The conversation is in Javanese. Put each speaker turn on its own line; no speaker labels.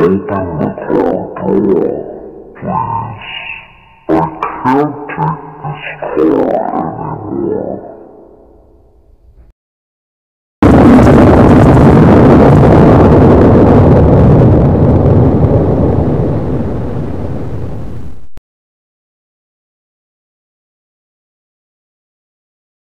open the portal once, or could take this core anywhere.